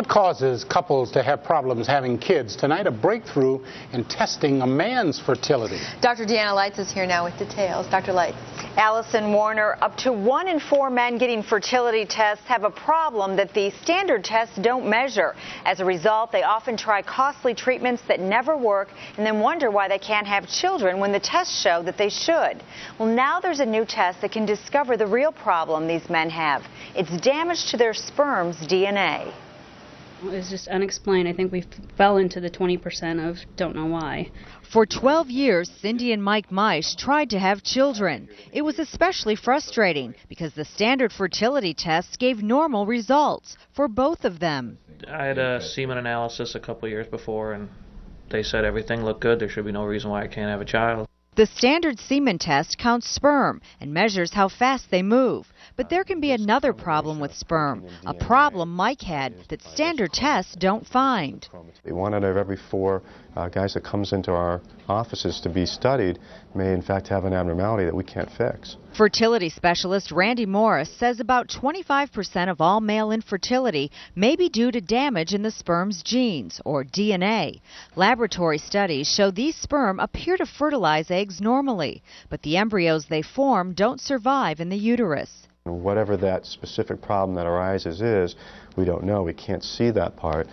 What causes couples to have problems having kids? Tonight, a breakthrough in testing a man's fertility. Dr. Deanna Lights is here now with details. Dr. Lights. Allison Warner, up to one in four men getting fertility tests have a problem that the standard tests don't measure. As a result, they often try costly treatments that never work and then wonder why they can't have children when the tests show that they should. Well, now there's a new test that can discover the real problem these men have. It's damage to their sperm's DNA. It was just unexplained. I think we fell into the 20% of don't know why. For 12 years, Cindy and Mike Meisch tried to have children. It was especially frustrating because the standard fertility tests gave normal results for both of them. I had a semen analysis a couple years before, and they said everything looked good. There should be no reason why I can't have a child. The standard semen test counts sperm and measures how fast they move. But there can be another problem with sperm, a problem Mike had that standard tests don't find. One out of every four uh, guys that comes into our offices to be studied may in fact have an abnormality that we can't fix. Fertility specialist Randy Morris says about 25% of all male infertility may be due to damage in the sperm's genes, or DNA. Laboratory studies show these sperm appear to fertilize eggs normally, but the embryos they form don't survive in the uterus. Whatever that specific problem that arises is, we don't know. We can't see that part.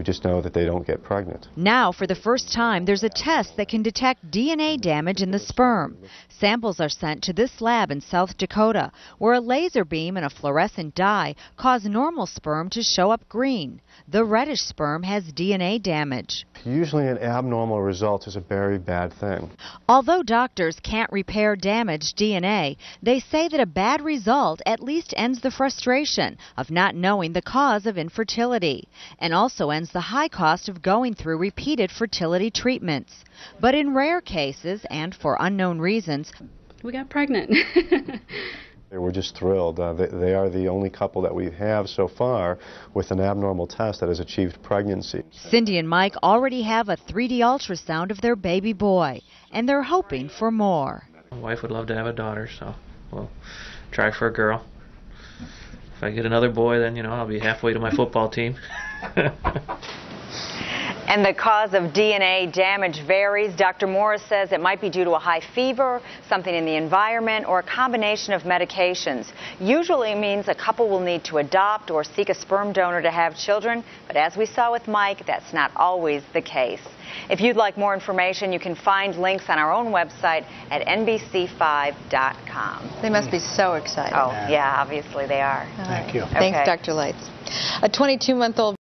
We just know that they don't get pregnant. Now, for the first time, there's a test that can detect DNA damage in the sperm. Samples are sent to this lab in South Dakota, where a laser beam and a fluorescent dye cause normal sperm to show up green. The reddish sperm has DNA damage. Usually, an abnormal result is a very bad thing. Although doctors can't repair damaged DNA, they say that a bad result at least ends the frustration of not knowing the cause of infertility and also ends the high cost of going through repeated fertility treatments. But in rare cases, and for unknown reasons, we got pregnant. We're just thrilled. Uh, they, they, are the only couple that we have so far with an abnormal test that has achieved pregnancy. Cindy and Mike already have a 3D ultrasound of their baby boy, and they're hoping for more. My wife would love to have a daughter, so we'll try for a girl. If I get another boy, then, you know, I'll be halfway to my football team. And the cause of DNA damage varies. Dr. Morris says it might be due to a high fever, something in the environment, or a combination of medications. Usually means a couple will need to adopt or seek a sperm donor to have children, but as we saw with Mike, that's not always the case. If you'd like more information, you can find links on our own website at NBC5.com. They must be so excited. Oh, yeah, obviously they are. Thank you. Thanks, Okay. Dr. Lights. A 22 month old